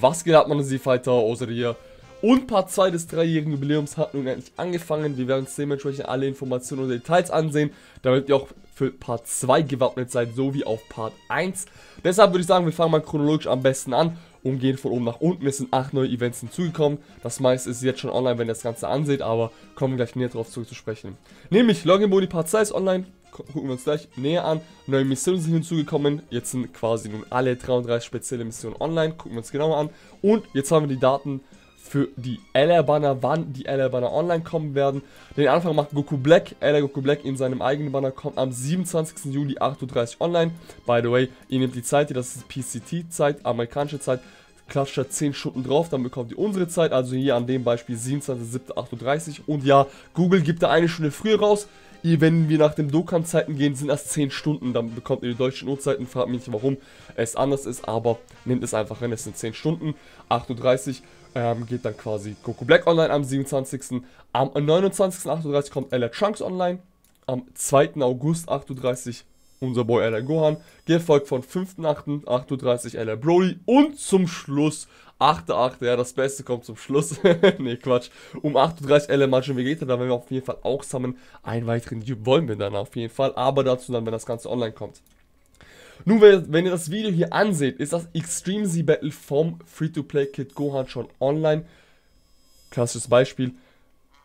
Was geht ab, meine Z-Fighter, außer hier. Und Part 2 des dreijährigen Jubiläums hat nun endlich angefangen. Wir werden uns dementsprechend alle Informationen und Details ansehen, damit ihr auch für Part 2 gewappnet seid, sowie auf Part 1. Deshalb würde ich sagen, wir fangen mal chronologisch am besten an und gehen von oben nach unten. Es sind 8 neue Events hinzugekommen. Das meiste ist jetzt schon online, wenn ihr das Ganze anseht, aber kommen wir gleich näher darauf zurück zu sprechen. Nämlich Login Boni Part 2 ist online, gucken wir uns gleich näher an. Neue Missionen sind hinzugekommen. Jetzt sind quasi nun alle 33 spezielle Missionen online. Gucken wir uns genauer an. Und jetzt haben wir die Daten für die LR-Banner, wann die LR-Banner online kommen werden. Den Anfang macht Goku Black. LR Goku Black in seinem eigenen Banner kommt am 27. Juli 8.30 Uhr online. By the way, ihr nehmt die Zeit das ist PCT-Zeit, amerikanische Zeit. Klatscht da 10 Stunden drauf, dann bekommt ihr unsere Zeit, also hier an dem Beispiel 27.07.8.30 Uhr. Und ja, Google gibt da eine Stunde früher raus wenn wir nach dem Dokkan-Zeiten gehen, sind das 10 Stunden. Dann bekommt ihr die deutschen Uhrzeiten. Fragt mich nicht, warum es anders ist, aber nehmt es einfach hin. Es sind 10 Stunden. 8.30 Uhr ähm, geht dann quasi Goku Black online am 27. Am 29.8.30 Uhr kommt Ella Trunks online. Am 2. August 8.30 Uhr unser Boy Ella Gohan. Gefolgt von 5.8.8.30 Uhr Ella Broly. Und zum Schluss 8.8. Ja, das Beste kommt zum Schluss. ne, Quatsch. Um 8.30 Uhr Ella Majin Vegeta. Da werden wir auf jeden Fall auch zusammen. Einen weiteren Cube wollen wir dann auf jeden Fall. Aber dazu dann, wenn das Ganze online kommt. Nun, wenn ihr das Video hier anseht, ist das Extreme Z Battle vom Free-to-Play-Kit Gohan schon online. Klassisches Beispiel.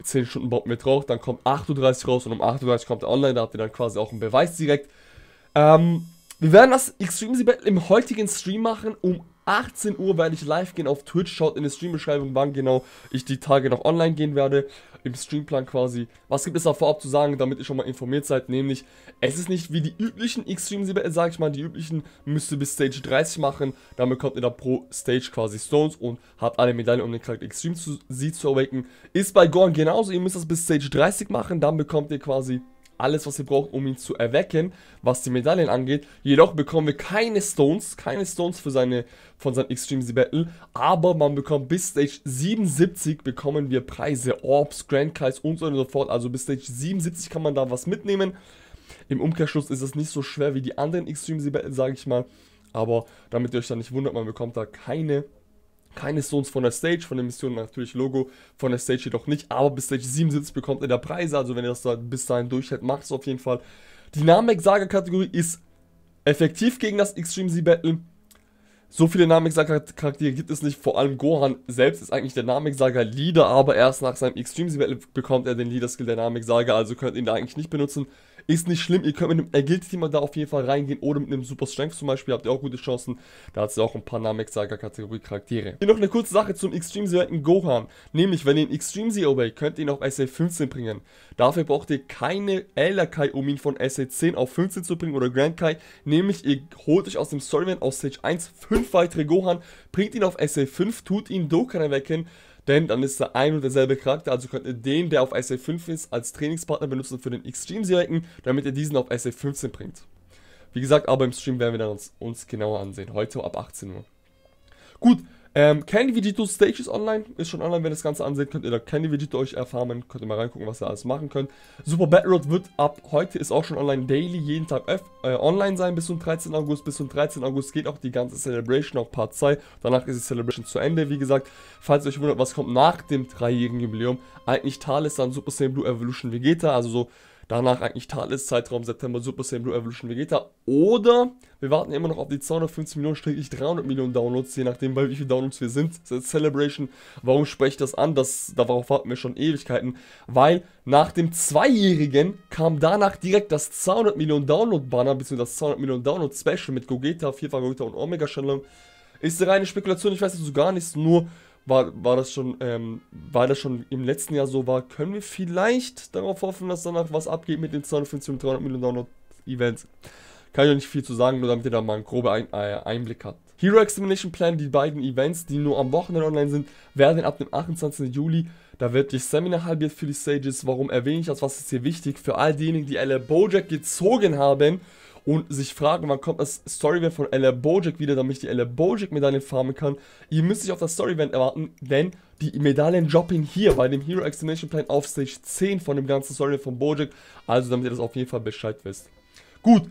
10 Stunden baut mit drauf, dann kommt 8.30 Uhr raus und um 8.30 Uhr kommt er online, da habt ihr dann quasi auch einen Beweis direkt. Ähm, wir werden das Extreme Battle im heutigen Stream machen. Um 18 Uhr werde ich live gehen auf Twitch. Schaut in der Streambeschreibung, wann genau ich die Tage noch online gehen werde. Im Streamplan quasi. Was gibt es da vorab zu sagen, damit ihr schon mal informiert seid? Nämlich, es ist nicht wie die üblichen Extreme Battle, sag ich mal. Die üblichen müsst ihr bis Stage 30 machen. Dann bekommt ihr da pro Stage quasi Stones und habt alle Medaillen, um den Charakter Extreme zu, Z zu awaken. Ist bei Gorn genauso. Ihr müsst das bis Stage 30 machen. Dann bekommt ihr quasi alles, was ihr braucht, um ihn zu erwecken, was die Medaillen angeht. Jedoch bekommen wir keine Stones, keine Stones für seine, von seinem Extreme Z Battle, aber man bekommt bis Stage 77 bekommen wir Preise, Orbs, Grand Kais und so und so fort. Also bis Stage 77 kann man da was mitnehmen. Im Umkehrschluss ist es nicht so schwer wie die anderen Extreme Z Battle, sage ich mal. Aber damit ihr euch da nicht wundert, man bekommt da keine keine Stones von der Stage, von der Mission natürlich Logo, von der Stage jedoch nicht, aber bis Stage 77 bekommt ihr da Preise, also wenn ihr das da bis dahin durchhält, macht es auf jeden Fall. Die Namek-Saga-Kategorie ist effektiv gegen das Extreme Z-Battle. So viele Namek-Saga-Charaktere gibt es nicht, vor allem Gohan selbst ist eigentlich der Namek-Saga-Leader, aber erst nach seinem Extreme Z-Battle bekommt er den Leader-Skill der Namek-Saga, also könnt ihr ihn da eigentlich nicht benutzen. Ist nicht schlimm, ihr könnt mit einem Agility-Team da auf jeden Fall reingehen oder mit einem Super Strength zum Beispiel, habt ihr auch gute Chancen. Da hat es auch ein paar Namek-Saga-Kategorie-Charaktere. Hier noch eine kurze Sache zum Extreme Z Gohan. Nämlich, wenn ihr einen Extreme Z obey, könnt ihr ihn auf SA 15 bringen. Dafür braucht ihr keine Elder Kai, um ihn von SA 10 auf 15 zu bringen oder Grand Kai. Nämlich, ihr holt euch aus dem Storyman aus Stage 1 fünf weitere Gohan, bringt ihn auf SA 5, tut ihn Dokkan erwecken denn dann ist der ein und derselbe Charakter, also könnt ihr den, der auf SA5 ist, als Trainingspartner benutzen für den Extreme Seiten, damit ihr diesen auf SA15 bringt. Wie gesagt, aber im Stream werden wir dann uns, uns genauer ansehen. Heute ab 18 Uhr. Gut, ähm, Candy Vegito Stage ist online, ist schon online, wenn ihr das Ganze anseht, könnt ihr da Candy Vegito euch erfahren, könnt ihr mal reingucken, was ihr alles machen könnt. Super Battle Road wird ab heute, ist auch schon online, daily, jeden Tag äh, online sein, bis zum 13. August, bis zum 13. August geht auch die ganze Celebration auf Part 2, danach ist die Celebration zu Ende, wie gesagt, falls ihr euch wundert, was kommt nach dem dreijährigen Jubiläum, eigentlich Thales, dann Super Saiyan Blue Evolution Vegeta, also so Danach eigentlich Thales, Zeitraum September Super Saiyan Blue Evolution Vegeta. Oder wir warten immer noch auf die 250 Millionen, strich 300 Millionen Downloads, je nachdem, bei wie viele Downloads wir sind. Celebration. Warum spreche ich das an? Das, darauf warten wir schon Ewigkeiten. Weil nach dem Zweijährigen kam danach direkt das 200 Millionen Download-Banner, beziehungsweise das 200 Millionen Download-Special mit Gogeta, Vierfach Gogeta und Omega Shenlong. Ist eine reine Spekulation, ich weiß dazu gar nichts, nur war, war das schon, ähm, weil das schon im letzten Jahr so war, können wir vielleicht darauf hoffen, dass danach was abgeht mit den 250 und 300 Millionen Download Events. Kann ich auch nicht viel zu sagen, nur damit ihr da mal einen groben Ein äh, Einblick habt. Hero Examination Plan, die beiden Events, die nur am Wochenende online sind, werden ab dem 28. Juli, da wird die Seminar halbiert für die Stages. Warum erwähne ich das? Was ist hier wichtig? Für all diejenigen, die LR Bojack gezogen haben und sich fragen, wann kommt das Story-Event von LR Bojack wieder, damit ich die LR Bojack-Medaillen farmen kann. Ihr müsst sich auf das Story-Event erwarten, denn die Medaillen droppen hier bei dem Hero Examination Plan auf Stage 10 von dem ganzen Story von Bojack. Also damit ihr das auf jeden Fall Bescheid wisst. Gut,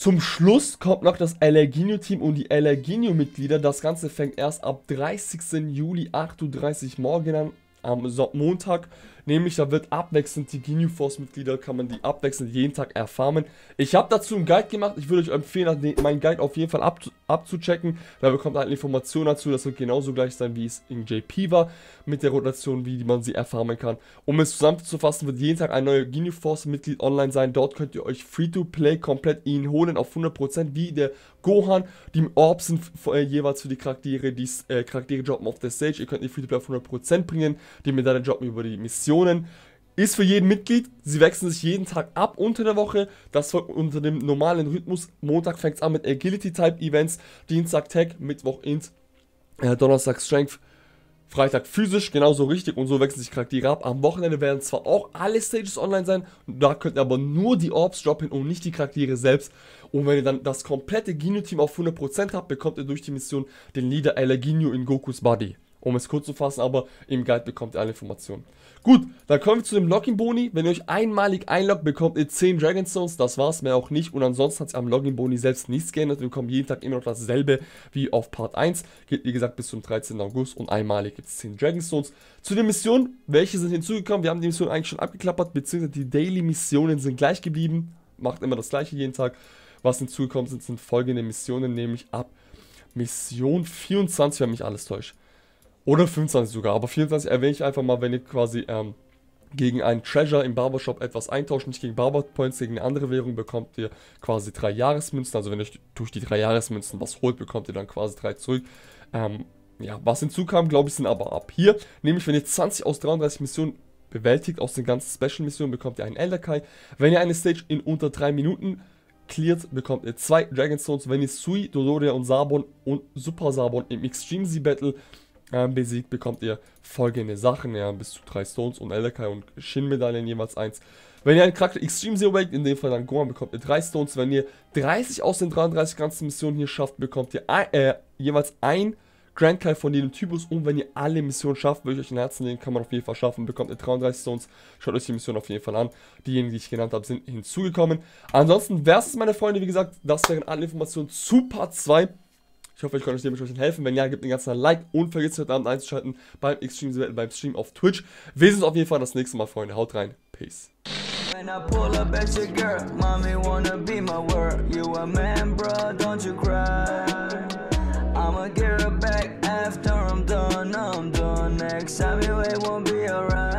Zum Schluss kommt noch das Allerginio-Team und die Allerginio-Mitglieder. Das Ganze fängt erst ab 30. Juli 8.30 Uhr morgen an, am Montag. Nämlich, da wird abwechselnd die GNU Force Mitglieder, kann man die abwechselnd jeden Tag erfarmen. Ich habe dazu einen Guide gemacht. Ich würde euch empfehlen, meinen Guide auf jeden Fall ab, abzuchecken. Da bekommt ihr halt Informationen dazu. Das wird genauso gleich sein, wie es in JP war. Mit der Rotation, wie man sie erfarmen kann. Um es zusammenzufassen, wird jeden Tag ein neuer GNU Force Mitglied online sein. Dort könnt ihr euch Free-to-Play komplett ihn holen auf 100%, wie der Gohan. Die Orbs sind äh, jeweils für die Charaktere, die äh, Charaktere droppen auf der Stage. Ihr könnt die Free-to-Play auf 100% bringen. Die Medaillen droppen über die Mission Missionen ist für jeden Mitglied. Sie wechseln sich jeden Tag ab unter der Woche. Das folgt unter dem normalen Rhythmus. Montag fängt es an mit Agility-Type-Events, Dienstag Tech, Mittwoch Int, äh, Donnerstag Strength, Freitag physisch, genauso richtig und so wechseln sich Charaktere ab. Am Wochenende werden zwar auch alle Stages online sein, da könnt ihr aber nur die Orbs droppen und nicht die Charaktere selbst. Und wenn ihr dann das komplette Ginyu-Team auf 100% habt, bekommt ihr durch die Mission den Leader Ginyu in Gokus Body. Um es kurz zu fassen, aber im Guide bekommt ihr alle Informationen. Gut, dann kommen wir zu dem Login-Boni. Wenn ihr euch einmalig einloggt, bekommt ihr 10 Dragonstones. Das war es mehr auch nicht. Und ansonsten hat sich am Login-Boni selbst nichts geändert. Wir bekommen jeden Tag immer noch dasselbe wie auf Part 1. Geht wie gesagt bis zum 13. August und einmalig gibt es 10 Dragonstones. Zu den Missionen, welche sind hinzugekommen? Wir haben die Mission eigentlich schon abgeklappert, beziehungsweise die Daily-Missionen sind gleich geblieben. Macht immer das gleiche jeden Tag. Was hinzugekommen sind, sind folgende Missionen, nämlich ab Mission 24, wenn mich alles täuscht. Oder 25 sogar, aber 24 erwähne ich einfach mal, wenn ihr quasi ähm, gegen einen Treasure im Barbershop etwas eintauscht, nicht gegen Barberpoints, gegen eine andere Währung, bekommt ihr quasi drei Jahresmünzen. Also wenn ihr durch die drei Jahresmünzen was holt, bekommt ihr dann quasi drei zurück. Ähm, ja, was hinzukam, glaube ich, sind aber ab hier. Nämlich, wenn ihr 20 aus 33 Missionen bewältigt, aus den ganzen Special-Missionen, bekommt ihr einen Elderkai. Wenn ihr eine Stage in unter drei Minuten cleart, bekommt ihr zwei Dragonstones. Wenn ihr Sui, Dodoria und Sabon und Super Sabon im Extreme Z Battle ähm, besiegt, bekommt ihr folgende Sachen, ja, bis zu 3 Stones und Elderkai und Shin-Medaillen jeweils 1. Wenn ihr einen Charakter Extreme Zero Wake, in dem Fall dann Gohan, bekommt ihr 3 Stones. Wenn ihr 30 aus den 33 ganzen Missionen hier schafft, bekommt ihr ein, äh, jeweils ein Grand Kai von jedem Typus und wenn ihr alle Missionen schafft, würde ich euch ein Herzen legen, kann man auf jeden Fall schaffen, bekommt ihr 33 Stones. Schaut euch die Mission auf jeden Fall an. Diejenigen, die ich genannt habe, sind hinzugekommen. Ansonsten wäre es, meine Freunde, wie gesagt, das wären alle Informationen zu Part 2. Ich hoffe, ich konnte euch dementsprechend helfen. Wenn ja, gebt den ganzen Like und vergesst heute Abend einzuschalten beim Extreme beim Stream auf Twitch. Wir sehen uns auf jeden Fall das nächste Mal, Freunde. Haut rein. Peace. When I pull up at your girl, mommy wanna be my world. You a man, bro, don't you cry. I'ma get her back after I'm done, I'm done. Next time you wait won't be alright.